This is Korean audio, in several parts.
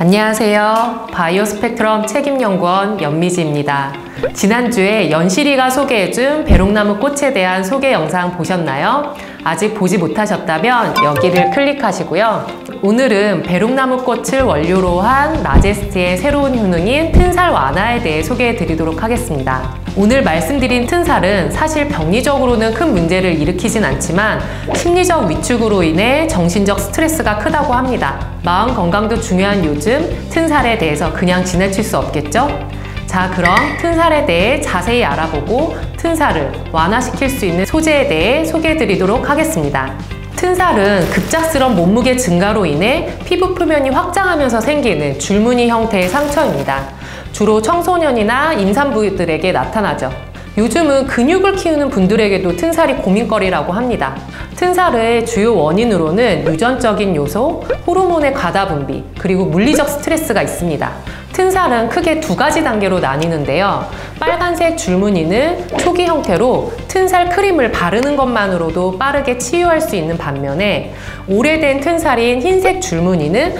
안녕하세요. 바이오 스펙트럼 책임연구원 연미지입니다. 지난주에 연실이가 소개해준 배롱나무 꽃에 대한 소개 영상 보셨나요? 아직 보지 못하셨다면 여기를 클릭하시고요. 오늘은 배롱나무 꽃을 원료로 한 라제스트의 새로운 효능인 튼살 완화에 대해 소개해 드리도록 하겠습니다. 오늘 말씀드린 튼살은 사실 병리적으로는 큰 문제를 일으키진 않지만 심리적 위축으로 인해 정신적 스트레스가 크다고 합니다. 마음 건강도 중요한 요즘 튼살에 대해서 그냥 지나칠 수 없겠죠? 자 그럼 튼살에 대해 자세히 알아보고 튼살을 완화시킬 수 있는 소재에 대해 소개해 드리도록 하겠습니다. 튼살은 급작스런 몸무게 증가로 인해 피부 표면이 확장하면서 생기는 줄무늬 형태의 상처입니다. 주로 청소년이나 임산부들에게 나타나죠. 요즘은 근육을 키우는 분들에게도 튼살이 고민거리라고 합니다. 튼살의 주요 원인으로는 유전적인 요소, 호르몬의 과다 분비, 그리고 물리적 스트레스가 있습니다. 튼살은 크게 두 가지 단계로 나뉘는데요. 빨간색 줄무늬는 초기 형태로 튼살 크림을 바르는 것만으로도 빠르게 치유할 수 있는 반면에 오래된 튼살인 흰색 줄무늬는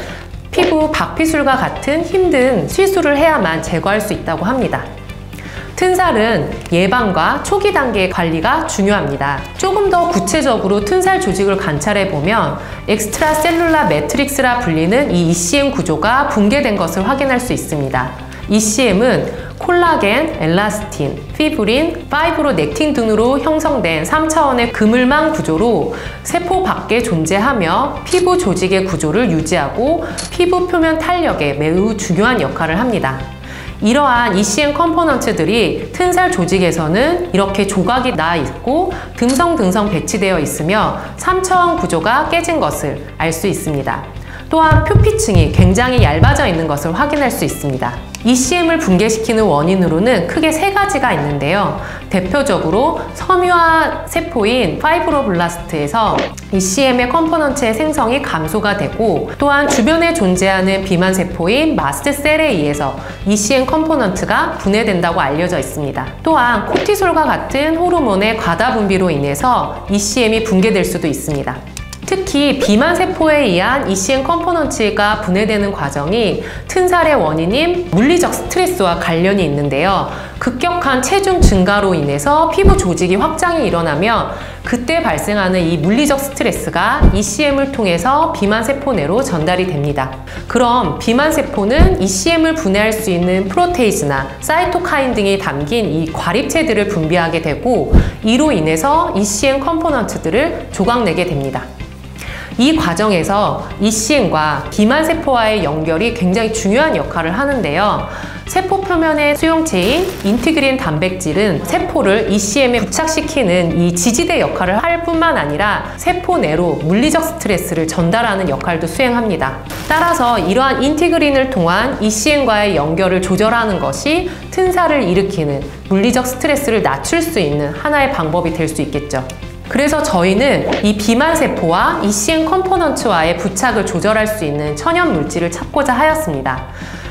피부 박피술과 같은 힘든 시술을 해야만 제거할 수 있다고 합니다. 튼살은 예방과 초기 단계 관리가 중요합니다. 조금 더 구체적으로 튼살 조직을 관찰해 보면 extracellular matrix라 불리는 이 ECM 구조가 붕괴된 것을 확인할 수 있습니다. ECM은 콜라겐, 엘라스틴, 피브린, fibronectin 등으로 형성된 3차원의 그물망 구조로 세포 밖에 존재하며 피부 조직의 구조를 유지하고 피부 표면 탄력에 매우 중요한 역할을 합니다. 이러한 ECM component들이 튼살 조직에서는 이렇게 조각이 나 있고 듬성듬성 배치되어 있으며 3차원 구조가 깨진 것을 알 수 있습니다. 또한 표피층이 굉장히 얇아져 있는 것을 확인할 수 있습니다. ECM을 붕괴시키는 원인으로는 크게 세 가지가 있는데요. 대표적으로 섬유화 세포인 fibroblast에서 ECM의 component의 생성이 감소가 되고 또한 주변에 존재하는 비만 세포인 mast cell에 의해서 ECM component가 분해된다고 알려져 있습니다. 또한 코티솔과 같은 호르몬의 과다 분비로 인해서 ECM이 붕괴될 수도 있습니다. 특히 비만 세포에 의한 ECM component가 분해되는 과정이 튼살의 원인인 물리적 스트레스와 관련이 있는데요. 급격한 체중 증가로 인해서 피부 조직이 확장이 일어나면 그때 발생하는 이 물리적 스트레스가 ECM을 통해서 비만 세포 내로 전달이 됩니다. 그럼 비만 세포는 ECM을 분해할 수 있는 protease나 사이토카인 등이 담긴 이 과립체들을 분비하게 되고 이로 인해서 ECM component들을 조각내게 됩니다. 이 과정에서 ECM과 비만세포와의 연결이 굉장히 중요한 역할을 하는데요. 세포 표면의 수용체인 integrin 단백질은 세포를 ECM에 부착시키는 이 지지대 역할을 할 뿐만 아니라 세포 내로 물리적 스트레스를 전달하는 역할도 수행합니다. 따라서 이러한 integrin을 통한 ECM과의 연결을 조절하는 것이 튼살을 일으키는 물리적 스트레스를 낮출 수 있는 하나의 방법이 될 수 있겠죠. 그래서 저희는 이 비만 세포와 ECM component와의 부착을 조절할 수 있는 천연 물질을 찾고자 하였습니다.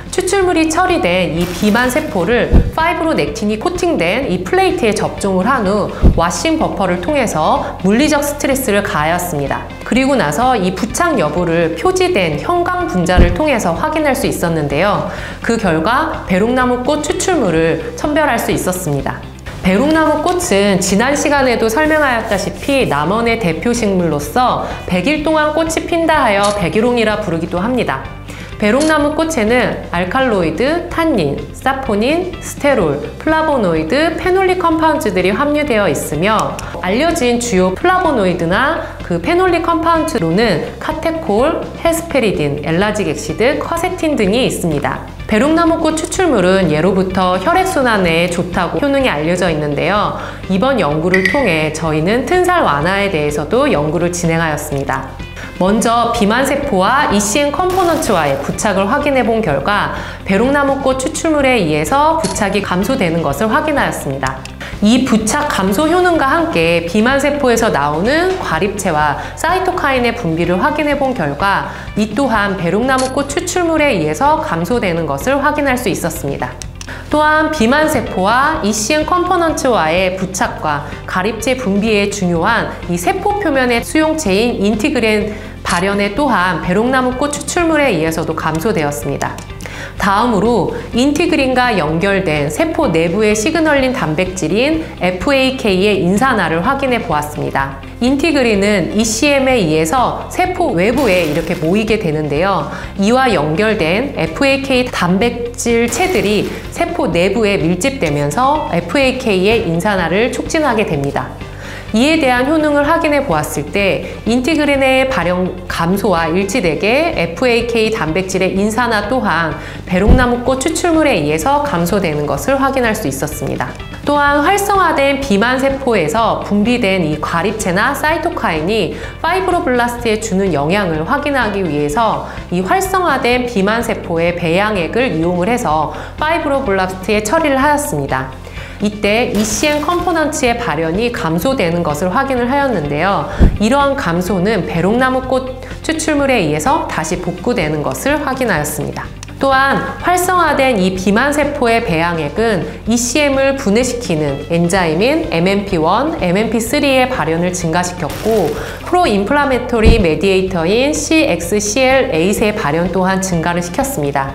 추출물이 처리된 이 비만 세포를 fibronectin이 코팅된 이 플레이트에 접종을 한 후 washing buffer를 통해서 물리적 스트레스를 가하였습니다. 그리고 나서 이 부착 여부를 표지된 형광 분자를 통해서 확인할 수 있었는데요. 그 결과 배롱나무꽃 추출물을 선별할 수 있었습니다. 배롱나무 꽃은 지난 시간에도 설명하였다시피 남원의 대표 식물로서 100일 동안 꽃이 핀다 하여 백일홍이라 부르기도 합니다. 배롱나무 꽃에는 알칼로이드, 탄닌, 사포닌, 스테롤, 플라보노이드, phenolic compound들이 함유되어 있으며 알려진 주요 플라보노이드나 그 phenolic compound로는 카테콜, 헤스페리딘, ellagic acid, quercetin 등이 있습니다. 배롱나무꽃 추출물은 예로부터 혈액순환에 좋다고 효능이 알려져 있는데요. 이번 연구를 통해 저희는 튼살 완화에 대해서도 연구를 진행하였습니다. 먼저 비만세포와 ECM component와의 부착을 확인해 본 결과 배롱나무꽃 추출물에 의해서 부착이 감소되는 것을 확인하였습니다. 이 부착 감소 효능과 함께 비만 세포에서 나오는 과립체와 사이토카인의 분비를 확인해 본 결과 이 또한 배롱나무꽃 추출물에 의해서 감소되는 것을 확인할 수 있었습니다. 또한 비만 세포와 ECM component와의 부착과 과립체 분비에 중요한 이 세포 표면의 수용체인 integrin 발현에 또한 배롱나무꽃 추출물에 의해서도 감소되었습니다. 다음으로 integrin과 연결된 세포 내부의 signaling 단백질인 FAK의 인산화를 확인해 보았습니다. integrin은 ECM에 의해서 세포 외부에 이렇게 모이게 되는데요. 이와 연결된 FAK 단백질 체들이 세포 내부에 밀집되면서 FAK의 인산화를 촉진하게 됩니다. 이에 대한 효능을 확인해 보았을 때 인티그린의 발현 감소와 일치되게 FAK 단백질의 인산화 또한 배롱나무꽃 추출물에 의해서 감소되는 것을 확인할 수 있었습니다. 또한 활성화된 비만 세포에서 분비된 이 과립체나 사이토카인이 fibroblast에 주는 영향을 확인하기 위해서 이 활성화된 비만 세포의 배양액을 이용을 해서 fibroblast에 처리를 하였습니다. 이때 ECM component의 발현이 감소되는 것을 확인을 하였는데요. 이러한 감소는 배롱나무꽃 추출물에 의해서 다시 복구되는 것을 확인하였습니다. 또한 활성화된 이 비만 세포의 배양액은 ECM을 분해시키는 enzyme인 MMP1, MMP3의 발현을 증가시켰고 proinflammatory mediator인 CXCL8의 발현 또한 증가를 시켰습니다.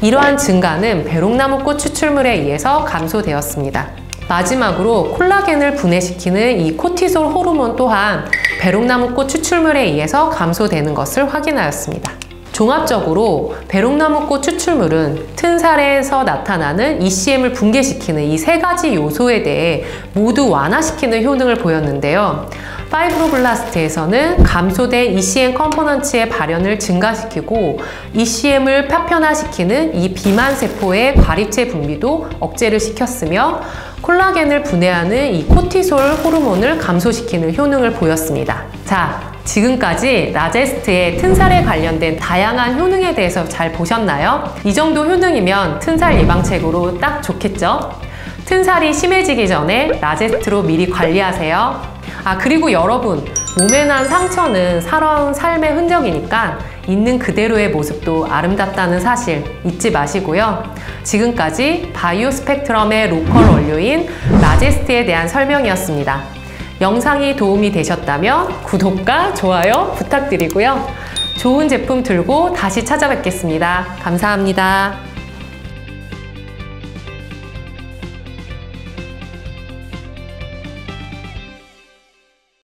이러한 증가는 배롱나무꽃 추출물에 의해서 감소되었습니다. 마지막으로 콜라겐을 분해시키는 이 코티솔 호르몬 또한 배롱나무꽃 추출물에 의해서 감소되는 것을 확인하였습니다. 종합적으로 배롱나무꽃 추출물은 튼살에서 나타나는 ECM을 붕괴시키는 이 세 가지 요소에 대해 모두 완화시키는 효능을 보였는데요. fibroblast에서는 감소된 ECM component의 발현을 증가시키고 ECM을 파편화시키는 이 비만 세포의 과립체 분비도 억제를 시켰으며 콜라겐을 분해하는 이 코티솔 호르몬을 감소시키는 효능을 보였습니다. 자, 지금까지 라제스트의 튼살에 관련된 다양한 효능에 대해서 잘 보셨나요? 이 정도 효능이면 튼살 예방책으로 딱 좋겠죠? 튼살이 심해지기 전에 라제스트로 미리 관리하세요. 아, 그리고 여러분, 몸에 난 상처는 살아온 삶의 흔적이니까 있는 그대로의 모습도 아름답다는 사실 잊지 마시고요. 지금까지 바이오 스펙트럼의 로컬 원료인 라제스트에 대한 설명이었습니다. 영상이 도움이 되셨다면 구독과 좋아요 부탁드리고요. 좋은 제품 들고 다시 찾아뵙겠습니다. 감사합니다.